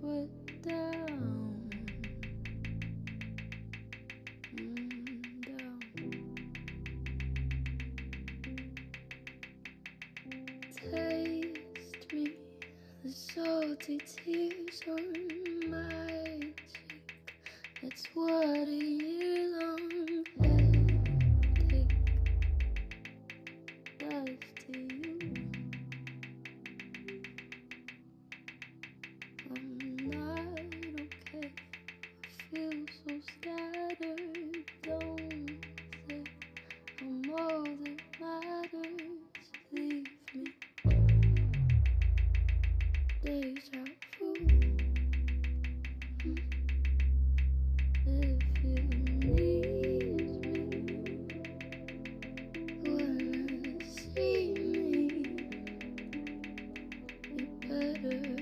put down. Mm, down. Taste me, the salty tears on my cheek. That's what a year long headache does to you. deja vu. If you need me, wanna see me, you better.